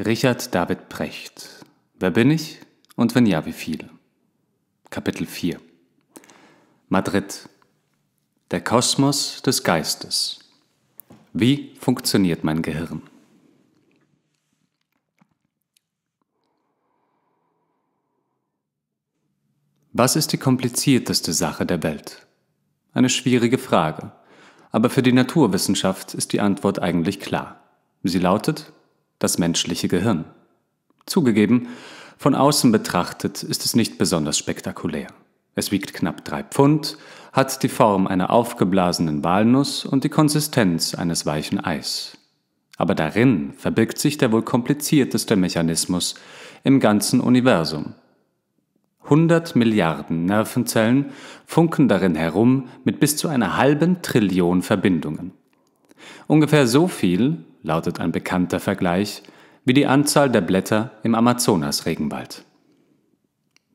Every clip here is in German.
Richard David Precht. Wer bin ich und wenn ja, wie viele? Kapitel 4 Madrid. Der Kosmos des Geistes. Wie funktioniert mein Gehirn? Was ist die komplizierteste Sache der Welt? Eine schwierige Frage, aber für die Naturwissenschaft ist die Antwort eigentlich klar. Sie lautet das menschliche Gehirn. Zugegeben, von außen betrachtet ist es nicht besonders spektakulär. Es wiegt knapp drei Pfund, hat die Form einer aufgeblasenen Walnuss und die Konsistenz eines weichen Eis. Aber darin verbirgt sich der wohl komplizierteste Mechanismus im ganzen Universum. 100 Milliarden Nervenzellen funken darin herum mit bis zu einer halben Trillion Verbindungen. Ungefähr so viel, lautet ein bekannter Vergleich, wie die Anzahl der Blätter im Amazonas-Regenwald.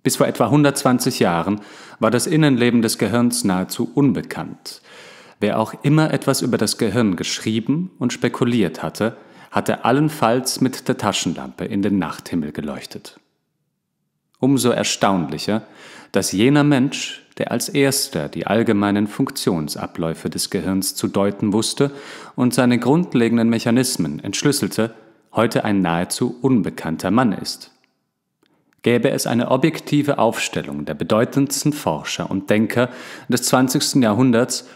Bis vor etwa 120 Jahren war das Innenleben des Gehirns nahezu unbekannt. Wer auch immer etwas über das Gehirn geschrieben und spekuliert hatte, hatte allenfalls mit der Taschenlampe in den Nachthimmel geleuchtet. Umso erstaunlicher, dass jener Mensch, der als erster die allgemeinen Funktionsabläufe des Gehirns zu deuten wusste und seine grundlegenden Mechanismen entschlüsselte, heute ein nahezu unbekannter Mann ist. Gäbe es eine objektive Aufstellung der bedeutendsten Forscher und Denker des 20. Jahrhunderts,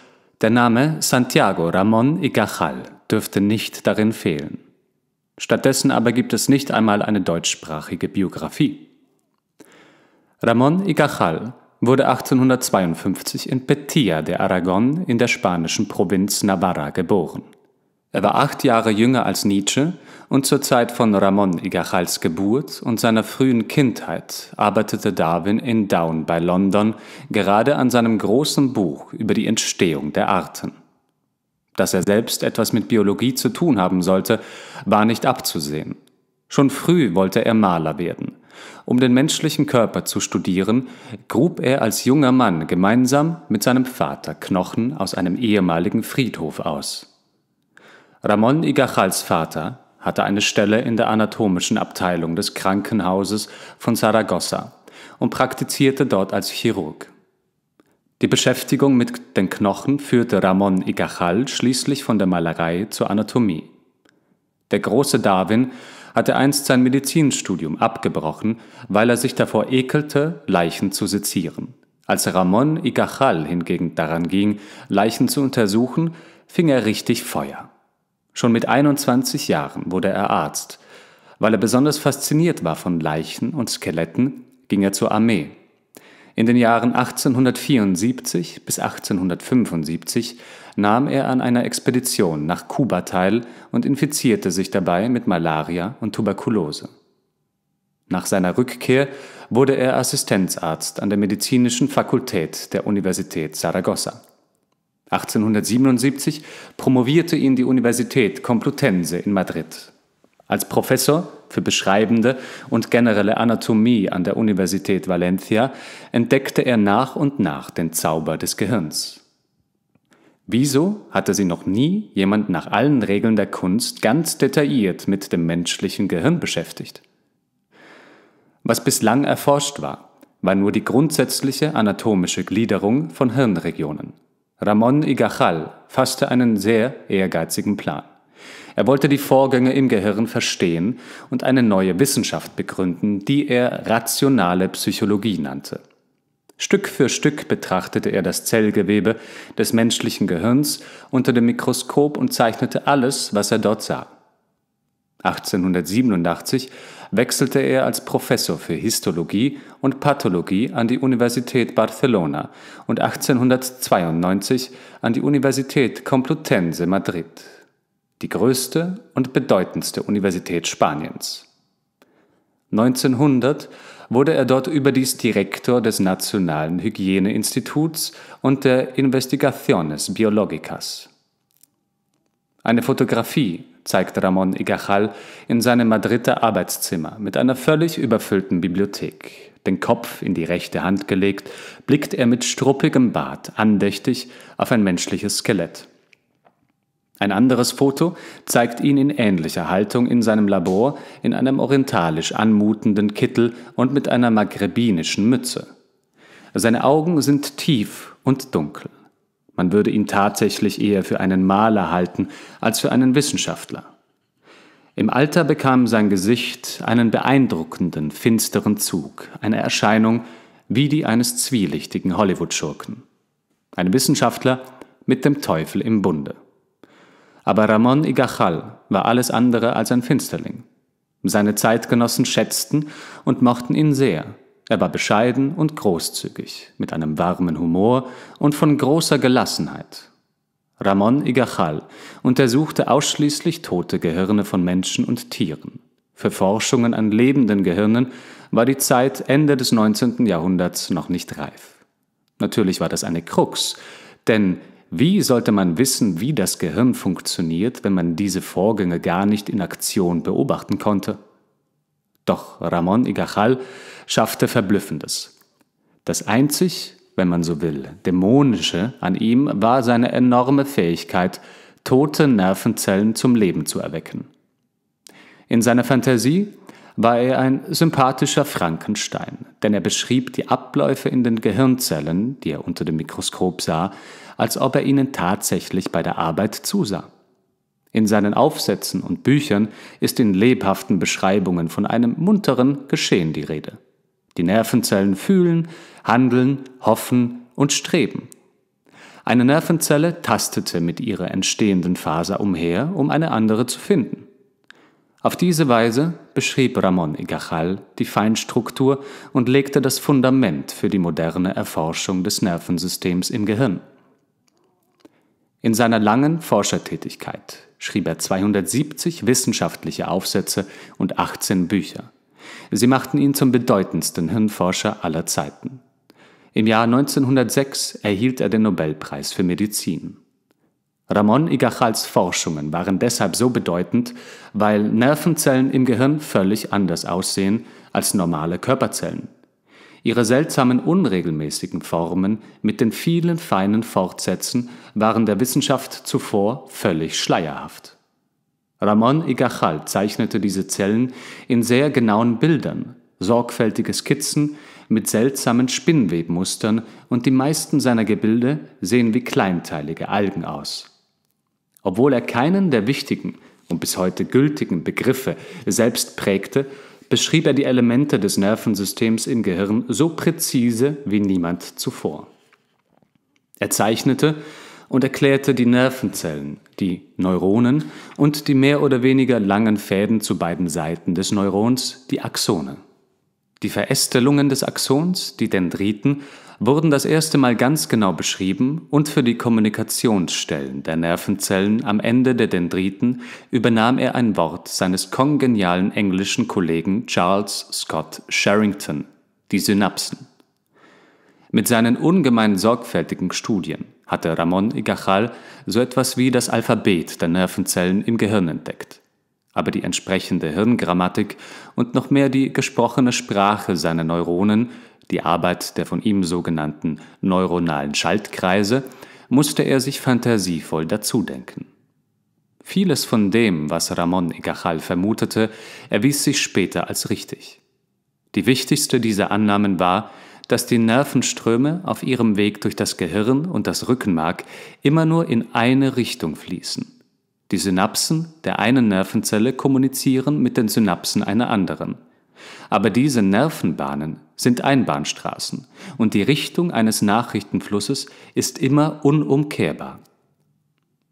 der Name Santiago Ramón y Cajal dürfte nicht darin fehlen. Stattdessen aber gibt es nicht einmal eine deutschsprachige Biografie. Ramón y Cajal wurde 1852 in Petilla de Aragon in der spanischen Provinz Navarra geboren. Er war acht Jahre jünger als Nietzsche und zur Zeit von Ramón y Cajals Geburt und seiner frühen Kindheit arbeitete Darwin in Down bei London gerade an seinem großen Buch über die Entstehung der Arten. Dass er selbst etwas mit Biologie zu tun haben sollte, war nicht abzusehen. Schon früh wollte er Maler werden. Um den menschlichen Körper zu studieren, grub er als junger Mann gemeinsam mit seinem Vater Knochen aus einem ehemaligen Friedhof aus. Ramon Igachals Vater hatte eine Stelle in der anatomischen Abteilung des Krankenhauses von Saragossa und praktizierte dort als Chirurg. Die Beschäftigung mit den Knochen führte Ramon Igachal schließlich von der Malerei zur Anatomie. Der große Darwin hatte einst sein Medizinstudium abgebrochen, weil er sich davor ekelte, Leichen zu sezieren. Als Ramon y hingegen daran ging, Leichen zu untersuchen, fing er richtig Feuer. Schon mit 21 Jahren wurde er Arzt. Weil er besonders fasziniert war von Leichen und Skeletten, ging er zur Armee. In den Jahren 1874 bis 1875 nahm er an einer Expedition nach Kuba teil und infizierte sich dabei mit Malaria und Tuberkulose. Nach seiner Rückkehr wurde er Assistenzarzt an der Medizinischen Fakultät der Universität Saragossa. 1877 promovierte ihn die Universität Complutense in Madrid. Als Professor für beschreibende und generelle Anatomie an der Universität Valencia entdeckte er nach und nach den Zauber des Gehirns. Wieso hatte sie noch nie jemand nach allen Regeln der Kunst ganz detailliert mit dem menschlichen Gehirn beschäftigt? Was bislang erforscht war, war nur die grundsätzliche anatomische Gliederung von Hirnregionen. Ramon Igachal fasste einen sehr ehrgeizigen Plan. Er wollte die Vorgänge im Gehirn verstehen und eine neue Wissenschaft begründen, die er rationale Psychologie nannte. Stück für Stück betrachtete er das Zellgewebe des menschlichen Gehirns unter dem Mikroskop und zeichnete alles, was er dort sah. 1887 wechselte er als Professor für Histologie und Pathologie an die Universität Barcelona und 1892 an die Universität Complutense Madrid, die größte und bedeutendste Universität Spaniens. 1900 wurde er dort überdies Direktor des Nationalen Hygieneinstituts und der Investigaciones Biológicas. Eine Fotografie zeigt Ramon Igachal in seinem Madrider Arbeitszimmer mit einer völlig überfüllten Bibliothek. Den Kopf in die rechte Hand gelegt, blickt er mit struppigem Bart andächtig auf ein menschliches Skelett. Ein anderes Foto zeigt ihn in ähnlicher Haltung in seinem Labor in einem orientalisch anmutenden Kittel und mit einer maghrebinischen Mütze. Seine Augen sind tief und dunkel. Man würde ihn tatsächlich eher für einen Maler halten als für einen Wissenschaftler. Im Alter bekam sein Gesicht einen beeindruckenden, finsteren Zug, eine Erscheinung wie die eines zwielichtigen Hollywood-Schurken. Ein Wissenschaftler mit dem Teufel im Bunde. Aber Ramon Igachal war alles andere als ein Finsterling. Seine Zeitgenossen schätzten und mochten ihn sehr. Er war bescheiden und großzügig, mit einem warmen Humor und von großer Gelassenheit. Ramon Igachal untersuchte ausschließlich tote Gehirne von Menschen und Tieren. Für Forschungen an lebenden Gehirnen war die Zeit Ende des 19. Jahrhunderts noch nicht reif. Natürlich war das eine Krux, denn wie sollte man wissen, wie das Gehirn funktioniert, wenn man diese Vorgänge gar nicht in Aktion beobachten konnte? Doch Ramon Igachal schaffte Verblüffendes. Das einzig, wenn man so will, dämonische an ihm war seine enorme Fähigkeit, tote Nervenzellen zum Leben zu erwecken. In seiner Fantasie war er ein sympathischer Frankenstein, denn er beschrieb die Abläufe in den Gehirnzellen, die er unter dem Mikroskop sah, als ob er ihnen tatsächlich bei der Arbeit zusah. In seinen Aufsätzen und Büchern ist in lebhaften Beschreibungen von einem munteren Geschehen die Rede. Die Nervenzellen fühlen, handeln, hoffen und streben. Eine Nervenzelle tastete mit ihrer entstehenden Faser umher, um eine andere zu finden. Auf diese Weise beschrieb Ramon Igachal die Feinstruktur und legte das Fundament für die moderne Erforschung des Nervensystems im Gehirn. In seiner langen Forschertätigkeit schrieb er 270 wissenschaftliche Aufsätze und 18 Bücher. Sie machten ihn zum bedeutendsten Hirnforscher aller Zeiten. Im Jahr 1906 erhielt er den Nobelpreis für Medizin. Ramon Igachals Forschungen waren deshalb so bedeutend, weil Nervenzellen im Gehirn völlig anders aussehen als normale Körperzellen. Ihre seltsamen unregelmäßigen Formen mit den vielen feinen Fortsätzen waren der Wissenschaft zuvor völlig schleierhaft. Ramon Igachal zeichnete diese Zellen in sehr genauen Bildern, sorgfältige Skizzen mit seltsamen Spinnwebmustern und die meisten seiner Gebilde sehen wie kleinteilige Algen aus. Obwohl er keinen der wichtigen und bis heute gültigen Begriffe selbst prägte, beschrieb er die Elemente des Nervensystems im Gehirn so präzise wie niemand zuvor. Er zeichnete und erklärte die Nervenzellen, die Neuronen und die mehr oder weniger langen Fäden zu beiden Seiten des Neurons, die Axone. Die Verästelungen des Axons, die Dendriten, wurden das erste Mal ganz genau beschrieben und für die Kommunikationsstellen der Nervenzellen am Ende der Dendriten übernahm er ein Wort seines kongenialen englischen Kollegen Charles Scott Sherrington, die Synapsen. Mit seinen ungemein sorgfältigen Studien hatte Ramon Igachal so etwas wie das Alphabet der Nervenzellen im Gehirn entdeckt. Aber die entsprechende Hirngrammatik und noch mehr die gesprochene Sprache seiner Neuronen die Arbeit der von ihm sogenannten neuronalen Schaltkreise, musste er sich fantasievoll dazudenken. Vieles von dem, was Ramon Igachal vermutete, erwies sich später als richtig. Die wichtigste dieser Annahmen war, dass die Nervenströme auf ihrem Weg durch das Gehirn und das Rückenmark immer nur in eine Richtung fließen. Die Synapsen der einen Nervenzelle kommunizieren mit den Synapsen einer anderen. Aber diese Nervenbahnen sind Einbahnstraßen und die Richtung eines Nachrichtenflusses ist immer unumkehrbar.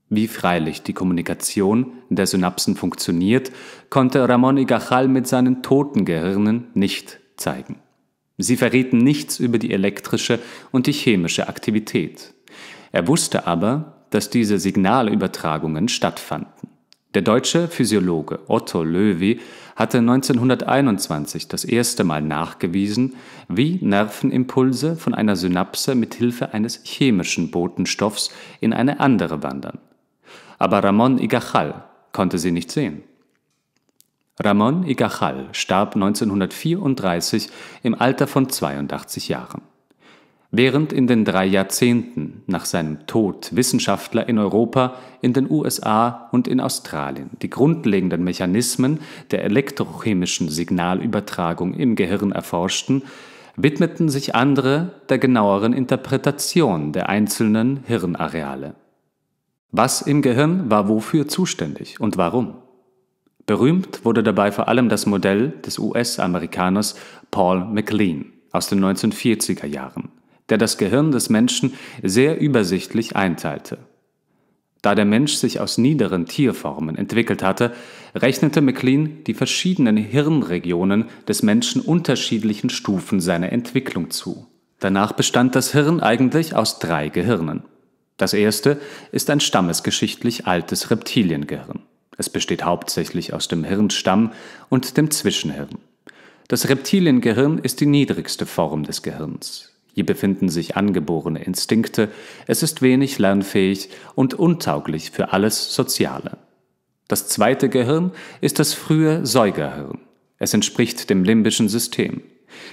Wie freilich die Kommunikation der Synapsen funktioniert, konnte Ramon Igachal mit seinen toten Gehirnen nicht zeigen. Sie verrieten nichts über die elektrische und die chemische Aktivität. Er wusste aber, dass diese Signalübertragungen stattfanden. Der deutsche Physiologe Otto Löwy hatte 1921 das erste Mal nachgewiesen, wie Nervenimpulse von einer Synapse mit Hilfe eines chemischen Botenstoffs in eine andere wandern. Aber Ramon Igachal konnte sie nicht sehen. Ramon Igachal starb 1934 im Alter von 82 Jahren. Während in den drei Jahrzehnten nach seinem Tod Wissenschaftler in Europa, in den USA und in Australien die grundlegenden Mechanismen der elektrochemischen Signalübertragung im Gehirn erforschten, widmeten sich andere der genaueren Interpretation der einzelnen Hirnareale. Was im Gehirn war wofür zuständig und warum? Berühmt wurde dabei vor allem das Modell des US-Amerikaners Paul MacLean aus den 1940er Jahren der das Gehirn des Menschen sehr übersichtlich einteilte. Da der Mensch sich aus niederen Tierformen entwickelt hatte, rechnete MacLean die verschiedenen Hirnregionen des Menschen unterschiedlichen Stufen seiner Entwicklung zu. Danach bestand das Hirn eigentlich aus drei Gehirnen. Das erste ist ein stammesgeschichtlich altes Reptiliengehirn. Es besteht hauptsächlich aus dem Hirnstamm und dem Zwischenhirn. Das Reptiliengehirn ist die niedrigste Form des Gehirns. Hier befinden sich angeborene Instinkte, es ist wenig lernfähig und untauglich für alles Soziale. Das zweite Gehirn ist das frühe Säugerhirn. Es entspricht dem limbischen System.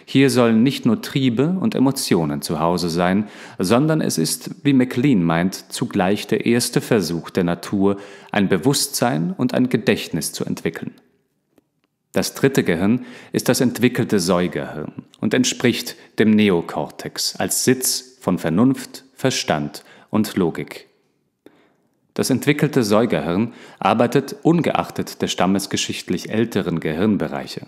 Hier sollen nicht nur Triebe und Emotionen zu Hause sein, sondern es ist, wie MacLean meint, zugleich der erste Versuch der Natur, ein Bewusstsein und ein Gedächtnis zu entwickeln. Das dritte Gehirn ist das entwickelte Säugerhirn und entspricht dem Neokortex als Sitz von Vernunft, Verstand und Logik. Das entwickelte Säugerhirn arbeitet ungeachtet der stammesgeschichtlich älteren Gehirnbereiche.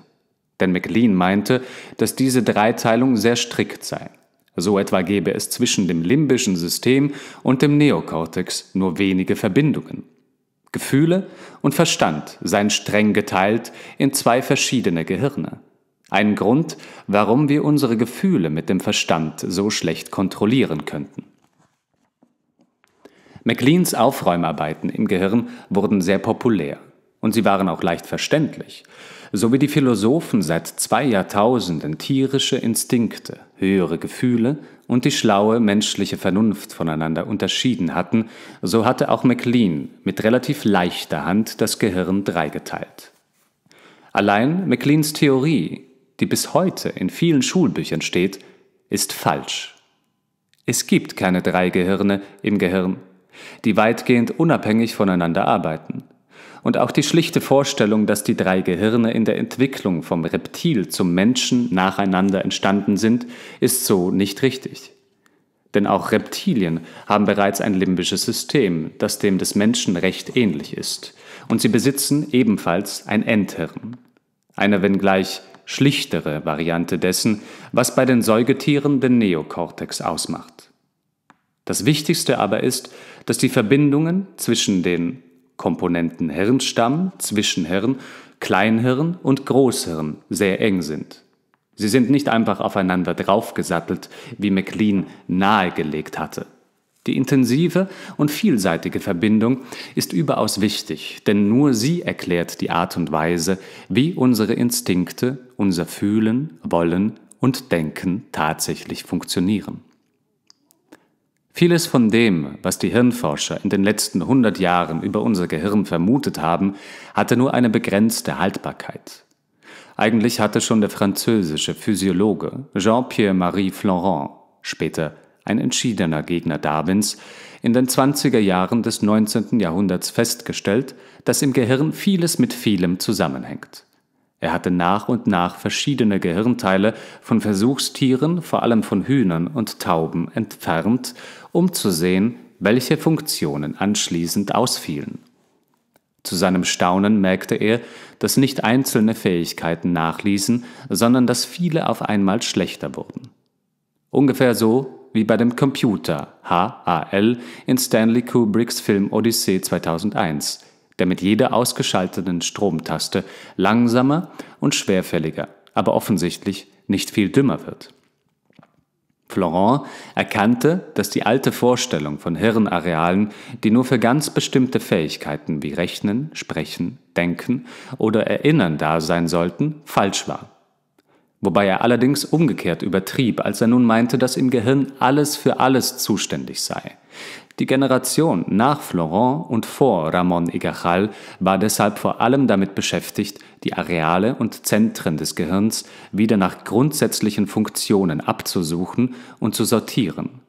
Denn MacLean meinte, dass diese Dreiteilung sehr strikt sei. So etwa gebe es zwischen dem limbischen System und dem Neokortex nur wenige Verbindungen. Gefühle und Verstand seien streng geteilt in zwei verschiedene Gehirne. Ein Grund, warum wir unsere Gefühle mit dem Verstand so schlecht kontrollieren könnten. MacLeans Aufräumarbeiten im Gehirn wurden sehr populär und sie waren auch leicht verständlich, so wie die Philosophen seit zwei Jahrtausenden tierische Instinkte, höhere Gefühle und die schlaue menschliche Vernunft voneinander unterschieden hatten, so hatte auch MacLean mit relativ leichter Hand das Gehirn dreigeteilt. Allein MacLeans Theorie, die bis heute in vielen Schulbüchern steht, ist falsch. Es gibt keine drei Gehirne im Gehirn, die weitgehend unabhängig voneinander arbeiten. Und auch die schlichte Vorstellung, dass die drei Gehirne in der Entwicklung vom Reptil zum Menschen nacheinander entstanden sind, ist so nicht richtig. Denn auch Reptilien haben bereits ein limbisches System, das dem des Menschen recht ähnlich ist. Und sie besitzen ebenfalls ein Endhirn. Eine wenngleich schlichtere Variante dessen, was bei den Säugetieren den Neokortex ausmacht. Das Wichtigste aber ist, dass die Verbindungen zwischen den Komponenten Hirnstamm, Zwischenhirn, Kleinhirn und Großhirn sehr eng sind. Sie sind nicht einfach aufeinander draufgesattelt, wie MacLean nahegelegt hatte. Die intensive und vielseitige Verbindung ist überaus wichtig, denn nur sie erklärt die Art und Weise, wie unsere Instinkte, unser Fühlen, Wollen und Denken tatsächlich funktionieren. Vieles von dem, was die Hirnforscher in den letzten 100 Jahren über unser Gehirn vermutet haben, hatte nur eine begrenzte Haltbarkeit. Eigentlich hatte schon der französische Physiologe Jean-Pierre-Marie Florent, später ein entschiedener Gegner Darwins, in den 20er Jahren des 19. Jahrhunderts festgestellt, dass im Gehirn vieles mit vielem zusammenhängt. Er hatte nach und nach verschiedene Gehirnteile von Versuchstieren, vor allem von Hühnern und Tauben, entfernt, um zu sehen, welche Funktionen anschließend ausfielen. Zu seinem Staunen merkte er, dass nicht einzelne Fähigkeiten nachließen, sondern dass viele auf einmal schlechter wurden. Ungefähr so wie bei dem Computer HAL in Stanley Kubricks Film Odyssee 2001, der mit jeder ausgeschalteten Stromtaste langsamer und schwerfälliger, aber offensichtlich nicht viel dümmer wird. Florent erkannte, dass die alte Vorstellung von Hirnarealen, die nur für ganz bestimmte Fähigkeiten wie Rechnen, Sprechen, Denken oder Erinnern da sein sollten, falsch war. Wobei er allerdings umgekehrt übertrieb, als er nun meinte, dass im Gehirn alles für alles zuständig sei. Die Generation nach Florent und vor Ramon y war deshalb vor allem damit beschäftigt, die Areale und Zentren des Gehirns wieder nach grundsätzlichen Funktionen abzusuchen und zu sortieren.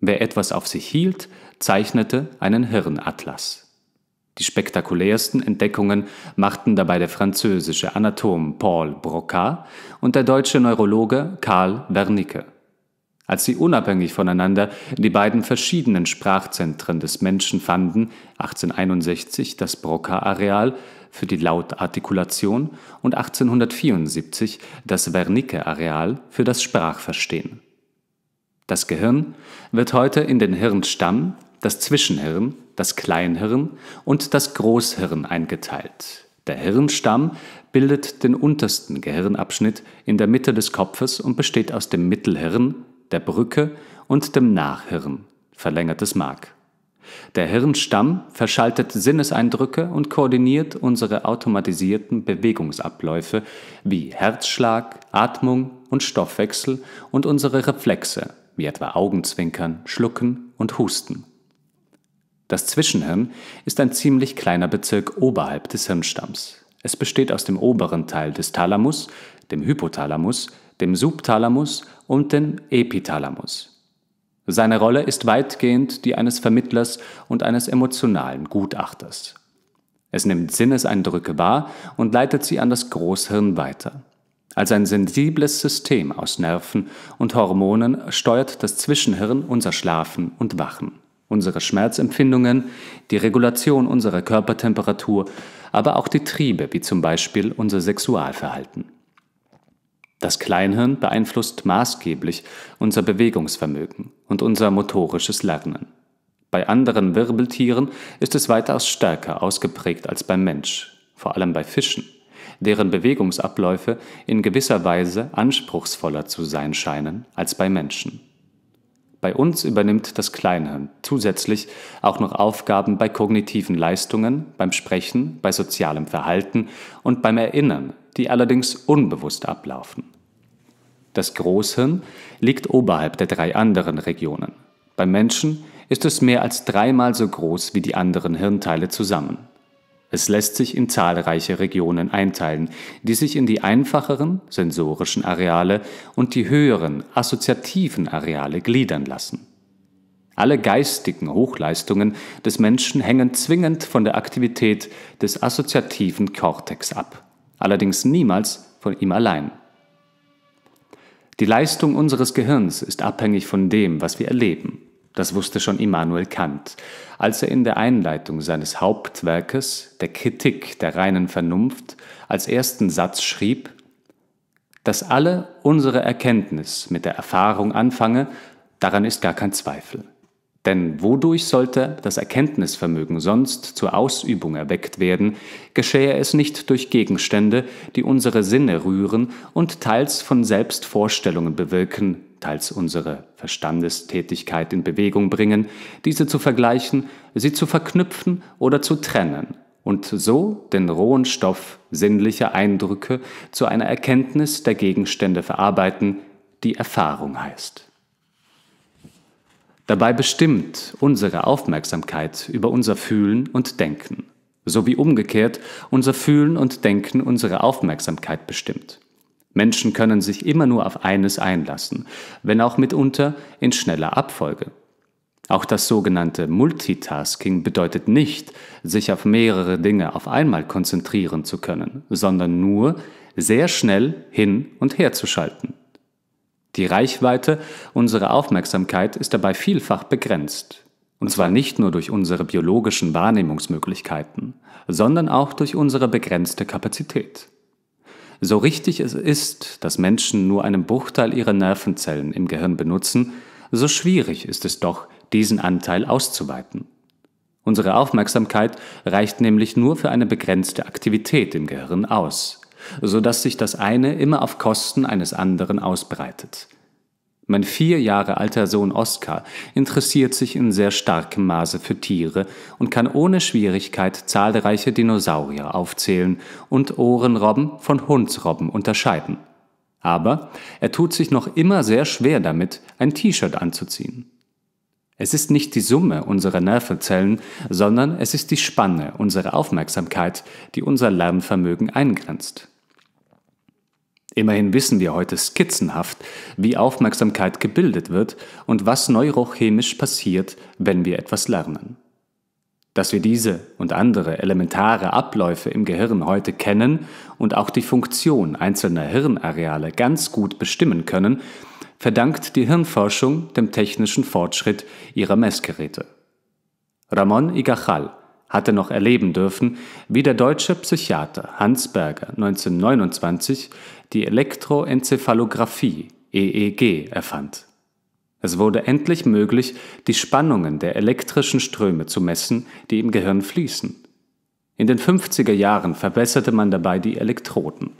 Wer etwas auf sich hielt, zeichnete einen Hirnatlas. Die spektakulärsten Entdeckungen machten dabei der französische Anatom Paul Broca und der deutsche Neurologe Karl Wernicke. Als sie unabhängig voneinander die beiden verschiedenen Sprachzentren des Menschen fanden, 1861 das Broca-Areal für die Lautartikulation und 1874 das Wernicke-Areal für das Sprachverstehen. Das Gehirn wird heute in den Hirnstamm, das Zwischenhirn, das Kleinhirn und das Großhirn eingeteilt. Der Hirnstamm bildet den untersten Gehirnabschnitt in der Mitte des Kopfes und besteht aus dem Mittelhirn, der Brücke und dem Nachhirn, verlängertes Mark. Der Hirnstamm verschaltet Sinneseindrücke und koordiniert unsere automatisierten Bewegungsabläufe wie Herzschlag, Atmung und Stoffwechsel und unsere Reflexe, wie etwa Augenzwinkern, Schlucken und Husten. Das Zwischenhirn ist ein ziemlich kleiner Bezirk oberhalb des Hirnstamms. Es besteht aus dem oberen Teil des Thalamus, dem Hypothalamus, dem Subthalamus und dem Epithalamus. Seine Rolle ist weitgehend die eines Vermittlers und eines emotionalen Gutachters. Es nimmt Sinneseindrücke wahr und leitet sie an das Großhirn weiter. Als ein sensibles System aus Nerven und Hormonen steuert das Zwischenhirn unser Schlafen und Wachen unsere Schmerzempfindungen, die Regulation unserer Körpertemperatur, aber auch die Triebe, wie zum Beispiel unser Sexualverhalten. Das Kleinhirn beeinflusst maßgeblich unser Bewegungsvermögen und unser motorisches Lernen. Bei anderen Wirbeltieren ist es weitaus stärker ausgeprägt als beim Mensch, vor allem bei Fischen, deren Bewegungsabläufe in gewisser Weise anspruchsvoller zu sein scheinen als bei Menschen. Bei uns übernimmt das Kleinhirn zusätzlich auch noch Aufgaben bei kognitiven Leistungen, beim Sprechen, bei sozialem Verhalten und beim Erinnern, die allerdings unbewusst ablaufen. Das Großhirn liegt oberhalb der drei anderen Regionen. Beim Menschen ist es mehr als dreimal so groß wie die anderen Hirnteile zusammen. Es lässt sich in zahlreiche Regionen einteilen, die sich in die einfacheren sensorischen Areale und die höheren assoziativen Areale gliedern lassen. Alle geistigen Hochleistungen des Menschen hängen zwingend von der Aktivität des assoziativen Kortex ab, allerdings niemals von ihm allein. Die Leistung unseres Gehirns ist abhängig von dem, was wir erleben. Das wusste schon Immanuel Kant, als er in der Einleitung seines Hauptwerkes, der Kritik der reinen Vernunft, als ersten Satz schrieb, dass alle unsere Erkenntnis mit der Erfahrung anfange, daran ist gar kein Zweifel. Denn wodurch sollte das Erkenntnisvermögen sonst zur Ausübung erweckt werden, geschähe es nicht durch Gegenstände, die unsere Sinne rühren und teils von Selbstvorstellungen bewirken, teils unsere Verstandestätigkeit in Bewegung bringen, diese zu vergleichen, sie zu verknüpfen oder zu trennen und so den rohen Stoff sinnlicher Eindrücke zu einer Erkenntnis der Gegenstände verarbeiten, die Erfahrung heißt. Dabei bestimmt unsere Aufmerksamkeit über unser Fühlen und Denken, so wie umgekehrt unser Fühlen und Denken unsere Aufmerksamkeit bestimmt. Menschen können sich immer nur auf eines einlassen, wenn auch mitunter in schneller Abfolge. Auch das sogenannte Multitasking bedeutet nicht, sich auf mehrere Dinge auf einmal konzentrieren zu können, sondern nur sehr schnell hin und her zu schalten. Die Reichweite unserer Aufmerksamkeit ist dabei vielfach begrenzt, und zwar nicht nur durch unsere biologischen Wahrnehmungsmöglichkeiten, sondern auch durch unsere begrenzte Kapazität. So richtig es ist, dass Menschen nur einen Bruchteil ihrer Nervenzellen im Gehirn benutzen, so schwierig ist es doch, diesen Anteil auszuweiten. Unsere Aufmerksamkeit reicht nämlich nur für eine begrenzte Aktivität im Gehirn aus, so dass sich das eine immer auf Kosten eines anderen ausbreitet. Mein vier Jahre alter Sohn Oskar interessiert sich in sehr starkem Maße für Tiere und kann ohne Schwierigkeit zahlreiche Dinosaurier aufzählen und Ohrenrobben von Hundsrobben unterscheiden. Aber er tut sich noch immer sehr schwer damit, ein T-Shirt anzuziehen. Es ist nicht die Summe unserer Nervenzellen, sondern es ist die Spanne unserer Aufmerksamkeit, die unser Lernvermögen eingrenzt. Immerhin wissen wir heute skizzenhaft, wie Aufmerksamkeit gebildet wird und was neurochemisch passiert, wenn wir etwas lernen. Dass wir diese und andere elementare Abläufe im Gehirn heute kennen und auch die Funktion einzelner Hirnareale ganz gut bestimmen können, verdankt die Hirnforschung dem technischen Fortschritt ihrer Messgeräte. Ramon Igachal hatte noch erleben dürfen, wie der deutsche Psychiater Hans Berger 1929 die Elektroenzephalographie EEG erfand. Es wurde endlich möglich, die Spannungen der elektrischen Ströme zu messen, die im Gehirn fließen. In den 50er Jahren verbesserte man dabei die Elektroden.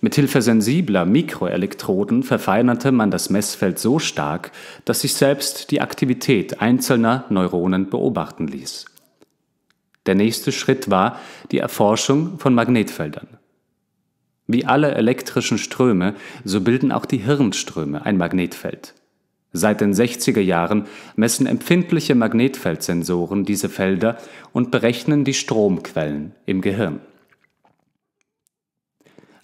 Mithilfe sensibler Mikroelektroden verfeinerte man das Messfeld so stark, dass sich selbst die Aktivität einzelner Neuronen beobachten ließ. Der nächste Schritt war die Erforschung von Magnetfeldern. Wie alle elektrischen Ströme, so bilden auch die Hirnströme ein Magnetfeld. Seit den 60er Jahren messen empfindliche Magnetfeldsensoren diese Felder und berechnen die Stromquellen im Gehirn.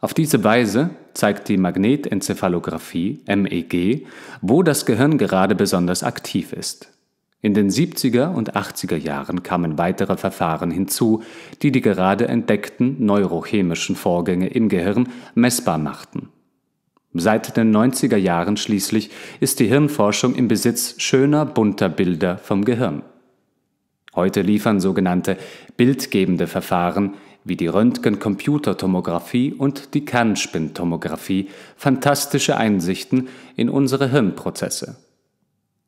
Auf diese Weise zeigt die Magnetenzephalographie MEG, wo das Gehirn gerade besonders aktiv ist. In den 70er und 80er Jahren kamen weitere Verfahren hinzu, die die gerade entdeckten neurochemischen Vorgänge im Gehirn messbar machten. Seit den 90er Jahren schließlich ist die Hirnforschung im Besitz schöner, bunter Bilder vom Gehirn. Heute liefern sogenannte bildgebende Verfahren wie die Röntgen-Computertomographie und die Kernspintomographie fantastische Einsichten in unsere Hirnprozesse.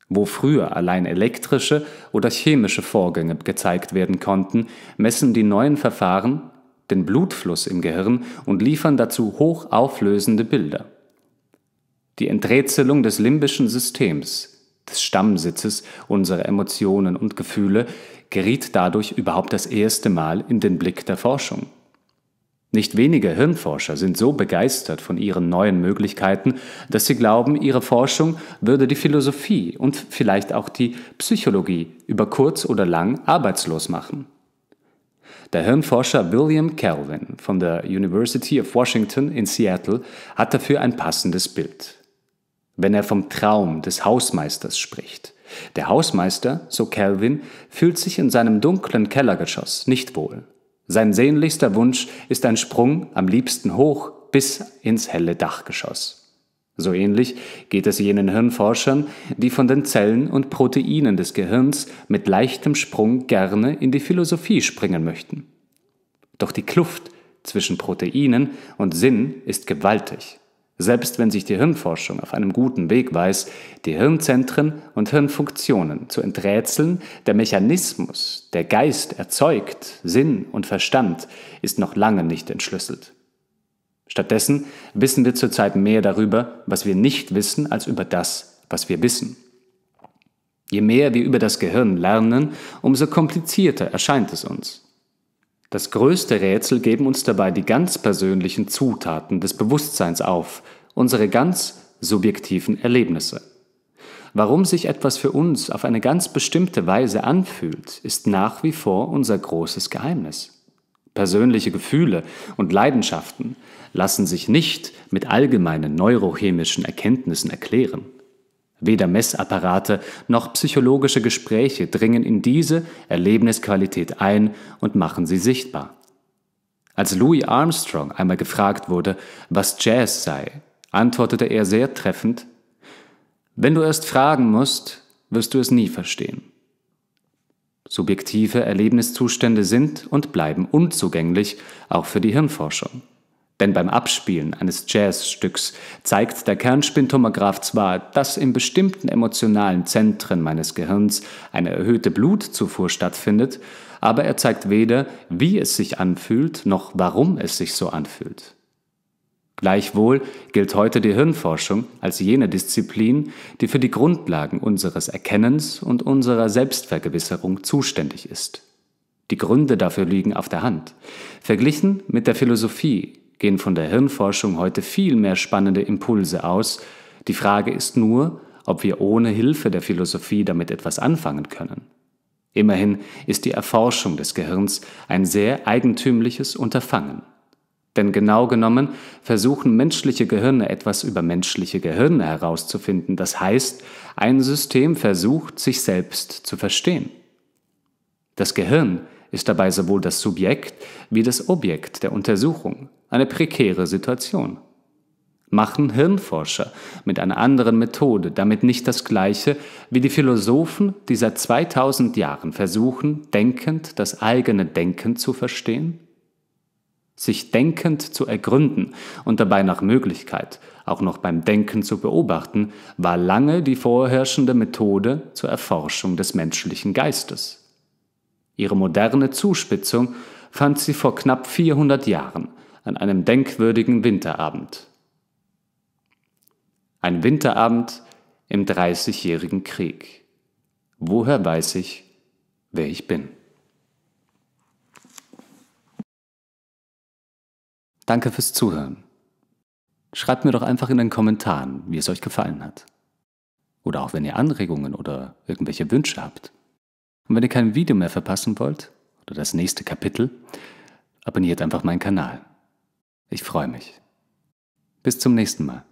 Wo früher allein elektrische oder chemische Vorgänge gezeigt werden konnten, messen die neuen Verfahren den Blutfluss im Gehirn und liefern dazu hochauflösende Bilder. Die Enträtselung des limbischen Systems, des Stammsitzes unserer Emotionen und Gefühle, geriet dadurch überhaupt das erste Mal in den Blick der Forschung. Nicht wenige Hirnforscher sind so begeistert von ihren neuen Möglichkeiten, dass sie glauben, ihre Forschung würde die Philosophie und vielleicht auch die Psychologie über kurz oder lang arbeitslos machen. Der Hirnforscher William Kelvin von der University of Washington in Seattle hat dafür ein passendes Bild wenn er vom Traum des Hausmeisters spricht. Der Hausmeister, so Calvin, fühlt sich in seinem dunklen Kellergeschoss nicht wohl. Sein sehnlichster Wunsch ist ein Sprung, am liebsten hoch, bis ins helle Dachgeschoss. So ähnlich geht es jenen Hirnforschern, die von den Zellen und Proteinen des Gehirns mit leichtem Sprung gerne in die Philosophie springen möchten. Doch die Kluft zwischen Proteinen und Sinn ist gewaltig selbst wenn sich die Hirnforschung auf einem guten Weg weiß, die Hirnzentren und Hirnfunktionen zu enträtseln, der Mechanismus, der Geist erzeugt, Sinn und Verstand, ist noch lange nicht entschlüsselt. Stattdessen wissen wir zurzeit mehr darüber, was wir nicht wissen, als über das, was wir wissen. Je mehr wir über das Gehirn lernen, umso komplizierter erscheint es uns. Das größte Rätsel geben uns dabei die ganz persönlichen Zutaten des Bewusstseins auf, unsere ganz subjektiven Erlebnisse. Warum sich etwas für uns auf eine ganz bestimmte Weise anfühlt, ist nach wie vor unser großes Geheimnis. Persönliche Gefühle und Leidenschaften lassen sich nicht mit allgemeinen neurochemischen Erkenntnissen erklären. Weder Messapparate noch psychologische Gespräche dringen in diese Erlebnisqualität ein und machen sie sichtbar. Als Louis Armstrong einmal gefragt wurde, was Jazz sei, antwortete er sehr treffend, Wenn du erst fragen musst, wirst du es nie verstehen. Subjektive Erlebniszustände sind und bleiben unzugänglich, auch für die Hirnforschung. Denn beim Abspielen eines Jazzstücks zeigt der Kernspintomograph zwar, dass in bestimmten emotionalen Zentren meines Gehirns eine erhöhte Blutzufuhr stattfindet, aber er zeigt weder, wie es sich anfühlt, noch warum es sich so anfühlt. Gleichwohl gilt heute die Hirnforschung als jene Disziplin, die für die Grundlagen unseres Erkennens und unserer Selbstvergewisserung zuständig ist. Die Gründe dafür liegen auf der Hand. Verglichen mit der Philosophie gehen von der Hirnforschung heute viel mehr spannende Impulse aus. Die Frage ist nur, ob wir ohne Hilfe der Philosophie damit etwas anfangen können. Immerhin ist die Erforschung des Gehirns ein sehr eigentümliches Unterfangen. Denn genau genommen versuchen menschliche Gehirne etwas über menschliche Gehirne herauszufinden, das heißt, ein System versucht, sich selbst zu verstehen. Das Gehirn ist dabei sowohl das Subjekt wie das Objekt der Untersuchung, eine prekäre Situation. Machen Hirnforscher mit einer anderen Methode damit nicht das Gleiche, wie die Philosophen, die seit 2000 Jahren versuchen, denkend das eigene Denken zu verstehen? Sich denkend zu ergründen und dabei nach Möglichkeit auch noch beim Denken zu beobachten, war lange die vorherrschende Methode zur Erforschung des menschlichen Geistes. Ihre moderne Zuspitzung fand sie vor knapp 400 Jahren an einem denkwürdigen Winterabend. Ein Winterabend im Dreißigjährigen Krieg. Woher weiß ich, wer ich bin? Danke fürs Zuhören. Schreibt mir doch einfach in den Kommentaren, wie es euch gefallen hat. Oder auch wenn ihr Anregungen oder irgendwelche Wünsche habt. Und wenn ihr kein Video mehr verpassen wollt oder das nächste Kapitel, abonniert einfach meinen Kanal. Ich freue mich. Bis zum nächsten Mal.